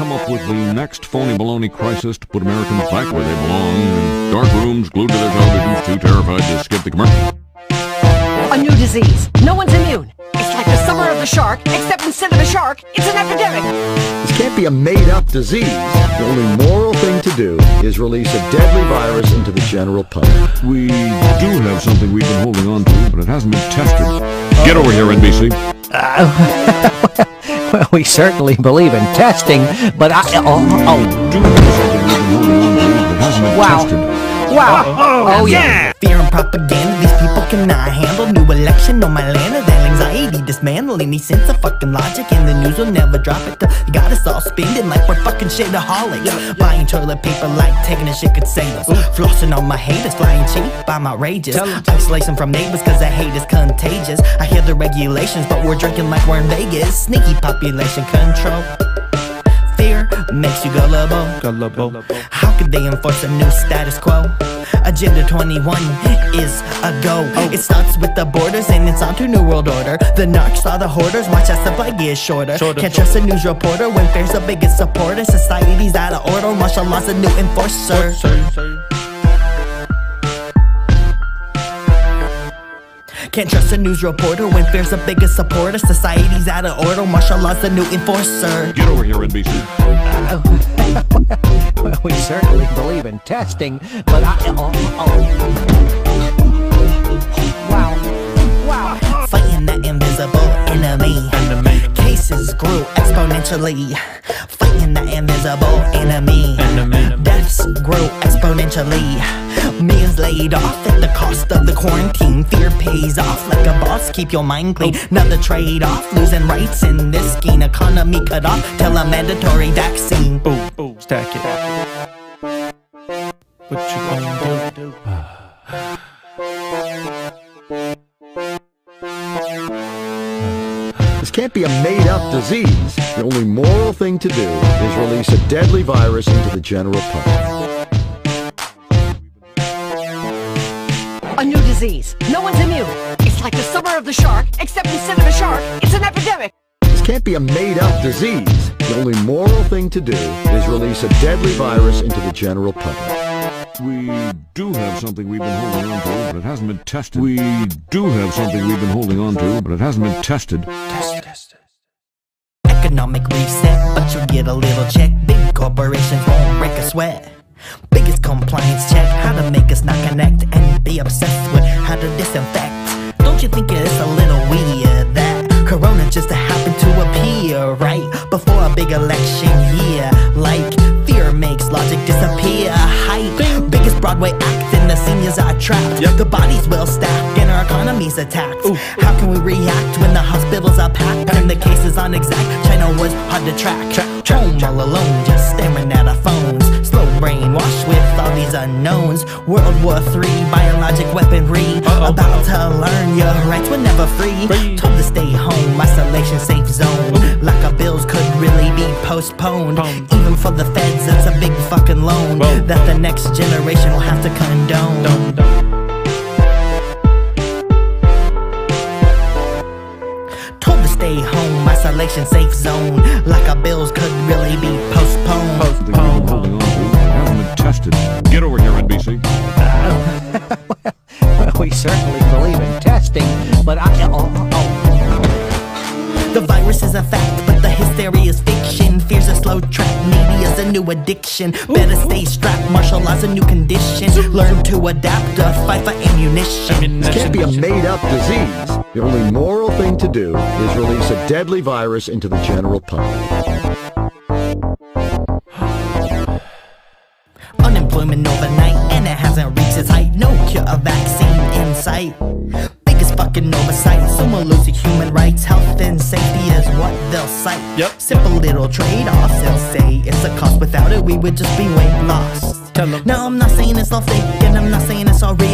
come up with the next phony baloney crisis to put Americans back where they belong. Dark rooms, glued to their televisions, too terrified to skip the commercial. A new disease. No one's immune. It's like the summer of the shark, except instead of a shark, it's an epidemic. This can't be a made-up disease. The only moral thing to do is release a deadly virus into the general public. We do have something we've been holding on to, but it hasn't been tested. Get over here, NBC. Well, we certainly believe in testing, but I. Oh, oh, Do have something we've been holding on to, but it hasn't been Wow. wow. Oh, oh, yeah. Fear and propaganda, these people cannot handle New election on my land, that anxiety dismantle Any sense of fucking logic, and the news will never drop it. They got us all spending like we're fucking shitaholics. Buying toilet paper like taking a shit could save us Flossing on my haters, flying cheap, I'm outrageous Isolation from neighbors, cause the hate is contagious. I hear the regulations, but we're drinking like we're in Vegas. Sneaky population control makes you gullible. Gullible. How could they enforce a new status quo? Agenda 21 is a go. Oh. It starts with the borders and it's on to New World Order. The narcs are the hoarders, watch our supply get shorter. Can't trust a news reporter when fear's the biggest supporter. Society's out of order, martial law's a new enforcer. Can't trust a news reporter when fear's the biggest supporter. Society's out of order, martial law's the new enforcer. Get over here, NBC. Well, we certainly believe in testing, but I. Oh, oh. Wow. Wow. Fighting the invisible enemy. Cases grew exponentially. The invisible enemy. Deaths grow exponentially. Millions laid off at the cost of the quarantine. Fear pays off like a boss. Keep your mind clean. Another trade off. Losing rights in this scheme. Economy cut off. Till a mandatory vaccine. Boom, boom, stack it. What you gonna do? This can't be a made-up disease. The only moral thing to do is release a deadly virus into the general public. A new disease. No one's immune. It's like the summer of the shark, except instead of a shark, it's an epidemic. This can't be a made-up disease. The only moral thing to do is release a deadly virus into the general public. We do have something we've been holding on to, but it hasn't been tested. We do have something we've been holding on to, but it hasn't been tested. Economic reset, but you get a little check. Big corporations won't break a sweat. Biggest compliance check, how to make us not connect and be obsessed with how to disinfect. Don't you think it's a little weird that Corona just happened to appear right before a big election year? Like fear makes logic disappear. Hype, biggest Broadway act, and the seniors are trapped. The bodies well stacked and our economy's attacked. Ooh. How can we react World War III, biologic weaponry. About to learn your rights were never free. Told to stay home, isolation safe zone. Like our bills could really be postponed. Even for the feds, it's a big fucking loan that the next generation will have to condone. Told to stay home, isolation safe zone. Like our bills could really be postponed. Something tested. Get over here, NBC. Well, we certainly believe in testing, but I. Uh, oh, uh, oh. The virus is a fact, but the hysteria is fiction. Fear's a slow track, media's a new addiction. Better stay strapped, martial law's a new condition. Learn to adapt, or fight for ammunition. This can't be a made-up disease. The only moral thing to do is release a deadly virus into the general public. Unemployment overnight, and it hasn't reached its height. No cure or vaccine in sight. Biggest fucking oversight. Some will lose human rights. Health and safety is what they'll cite. Yep. Simple little trade offs. They'll say it's a cost. Without it, we would just be way lost. Tell 'em. No, I'm not saying it's all fake, and I'm not saying it's all real.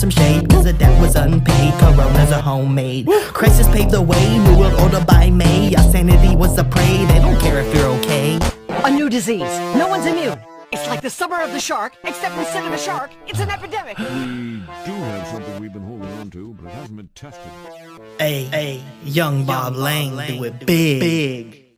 Some shade, cause the debt was unpaid. Corona's a homemade. Crisis paved the way, New World Order by May. Our sanity was a prey, they don't care if you're okay. A new disease. No one's immune. It's like the summer of the shark, except instead of a shark, it's an epidemic. We do have something we've been holding on to, onto, but it hasn't been tested. A, A, young Bob Lang do it big. big.